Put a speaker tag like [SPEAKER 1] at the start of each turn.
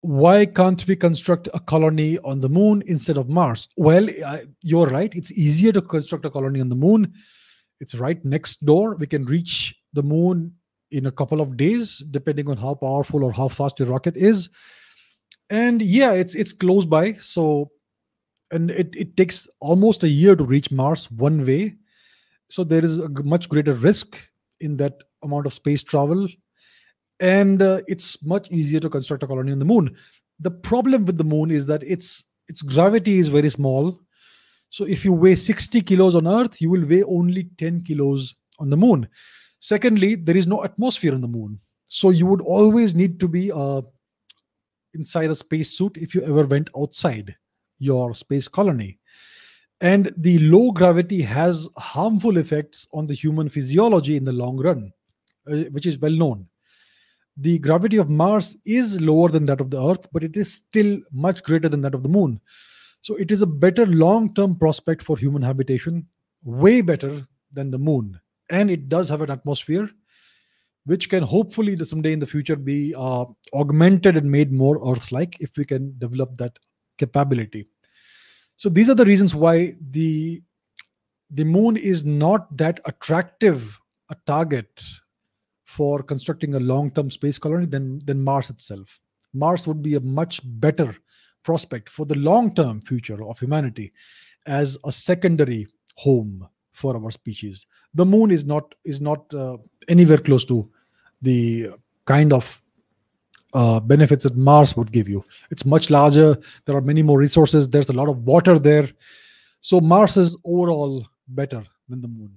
[SPEAKER 1] why can't we construct a colony on the moon instead of Mars? Well, you're right. It's easier to construct a colony on the moon. It's right next door. We can reach the moon in a couple of days, depending on how powerful or how fast your rocket is. And yeah, it's it's close by. So, and it, it takes almost a year to reach Mars one way. So there is a much greater risk in that amount of space travel and uh, it's much easier to construct a colony on the moon. The problem with the moon is that its its gravity is very small. So if you weigh 60 kilos on earth you will weigh only 10 kilos on the moon. Secondly there is no atmosphere on the moon. So you would always need to be uh, inside a space suit if you ever went outside your space colony. And the low gravity has harmful effects on the human physiology in the long run uh, which is well known the gravity of Mars is lower than that of the Earth, but it is still much greater than that of the Moon. So it is a better long term prospect for human habitation, way better than the Moon. And it does have an atmosphere, which can hopefully someday in the future be uh, augmented and made more Earth like if we can develop that capability. So these are the reasons why the the moon is not that attractive a target for constructing a long-term space colony than, than Mars itself. Mars would be a much better prospect for the long-term future of humanity as a secondary home for our species. The moon is not is not uh, anywhere close to the kind of uh, benefits that Mars would give you. It's much larger. There are many more resources. There's a lot of water there. So Mars is overall better than the moon.